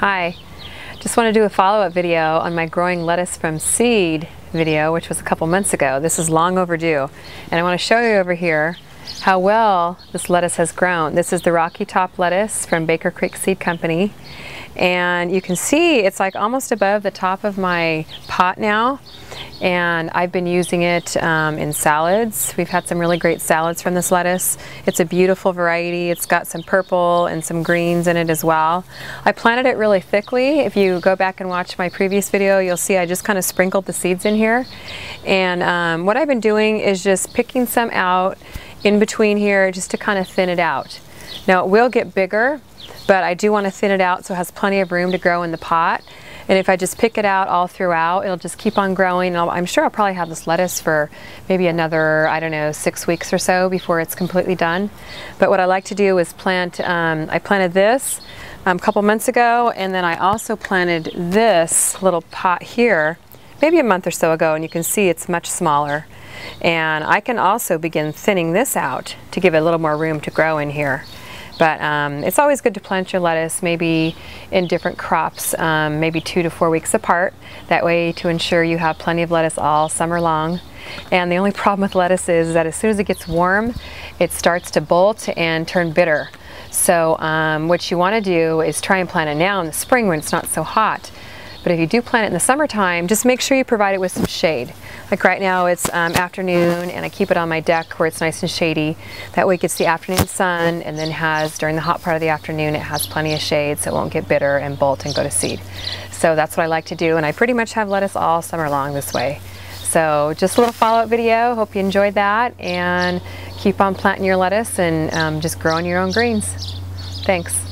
Hi, just want to do a follow-up video on my growing lettuce from seed video, which was a couple months ago. This is long overdue. And I want to show you over here how well this lettuce has grown. This is the Rocky Top lettuce from Baker Creek Seed Company. And you can see it's like almost above the top of my pot now and I've been using it um, in salads. We've had some really great salads from this lettuce. It's a beautiful variety. It's got some purple and some greens in it as well. I planted it really thickly. If you go back and watch my previous video, you'll see I just kind of sprinkled the seeds in here. And um, what I've been doing is just picking some out in between here just to kind of thin it out. Now it will get bigger, but I do want to thin it out so it has plenty of room to grow in the pot. And if I just pick it out all throughout, it'll just keep on growing. i am sure I'll probably have this lettuce for maybe another, I don't know, six weeks or so before it's completely done. But what I like to do is plant, um, I planted this um, a couple months ago, and then I also planted this little pot here maybe a month or so ago, and you can see it's much smaller. And I can also begin thinning this out to give it a little more room to grow in here. But um, it's always good to plant your lettuce maybe in different crops, um, maybe two to four weeks apart. That way to ensure you have plenty of lettuce all summer long. And the only problem with lettuce is that as soon as it gets warm, it starts to bolt and turn bitter. So um, what you want to do is try and plant it now in the spring when it's not so hot. But if you do plant it in the summertime, just make sure you provide it with some shade. Like right now it's um, afternoon and I keep it on my deck where it's nice and shady. That way it gets the afternoon sun and then has, during the hot part of the afternoon, it has plenty of shade so it won't get bitter and bolt and go to seed. So that's what I like to do and I pretty much have lettuce all summer long this way. So just a little follow-up video. Hope you enjoyed that and keep on planting your lettuce and um, just growing your own greens. Thanks.